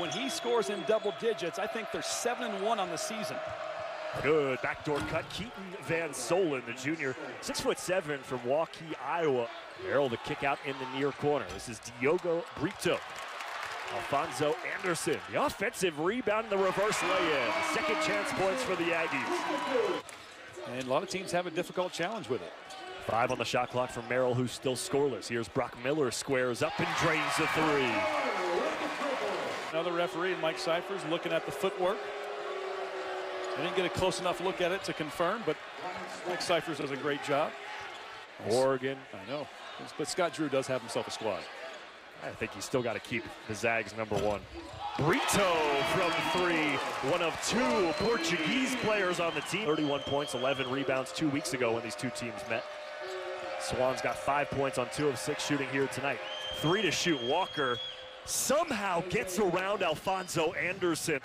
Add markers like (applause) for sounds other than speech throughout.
when he scores in double digits, I think they're 7 and 1 on the season. Good backdoor cut. Keaton Van Soelen, the junior, six foot seven from Waukee, Iowa. Merrill to kick out in the near corner. This is Diogo Brito. Alphonso Anderson, the offensive rebound, in the reverse lay-in. Second chance points for the Aggies. And a lot of teams have a difficult challenge with it. Five on the shot clock for Merrill, who's still scoreless. Here's Brock Miller, squares up and drains the three. Referee, Mike Cyphers, looking at the footwork. I didn't get a close enough look at it to confirm, but Mike Cyphers does a great job. Oregon. I know. But Scott Drew does have himself a squad. I think he's still got to keep the Zags number one. Brito from three, one of two Portuguese players on the team. 31 points, 11 rebounds two weeks ago when these two teams met. Swans got five points on two of six shooting here tonight. Three to shoot. Walker somehow gets around Alphonso Anderson.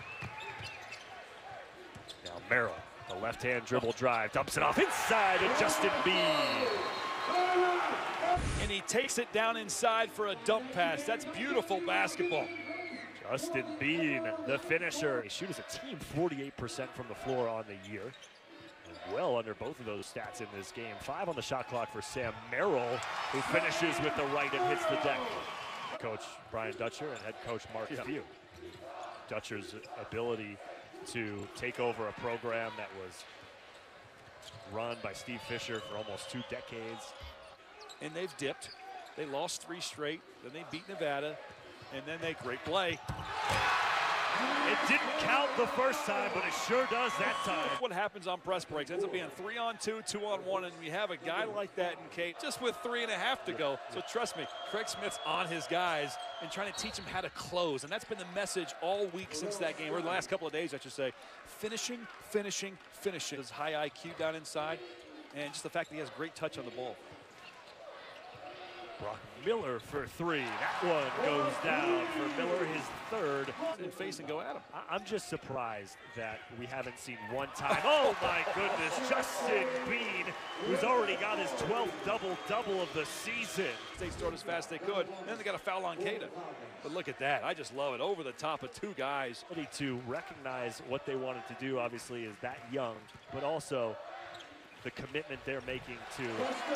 Now Merrill, the left-hand dribble drive, dumps it off inside to Justin Bean. And he takes it down inside for a dump pass. That's beautiful basketball. Justin Bean, the finisher. They shoot as a team 48% from the floor on the year. Well under both of those stats in this game. Five on the shot clock for Sam Merrill, who finishes with the right and hits the deck. Coach Brian Dutcher and head coach Mark yeah. Few. Dutcher's ability to take over a program that was run by Steve Fisher for almost two decades. And they've dipped. They lost three straight, then they beat Nevada, and then they great play. It didn't count the first time, but it sure does that time. (laughs) What happens on press breaks ends up being three on two, two on one, and we have a guy like that in Kate just with three and a half to go. So trust me, Craig Smith's on his guys and trying to teach them how to close. And that's been the message all week since that game, or the last couple of days, I should say. Finishing, finishing, finishing. His high IQ down inside, and just the fact that he has great touch on the ball. Brock Miller for three. That one goes down for Miller. And face and go at him. I'm just surprised that we haven't seen one time. Oh my goodness, Justin Bean, who's already got his 12th double-double of the season. They started as fast as they could, and then they got a foul on Queta. But look at that, I just love it. Over the top of two guys. To recognize what they wanted to do, obviously, is that young, but also the commitment they're making to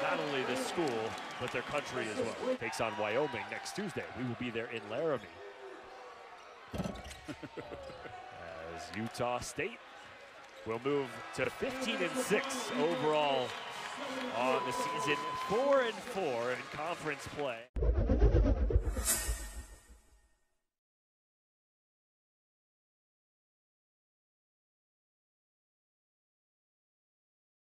not only the school, but their country as well. Takes on Wyoming next Tuesday. We will be there in Laramie. As Utah State will move to 15 and 6 overall on the season, 4 and 4 in conference play.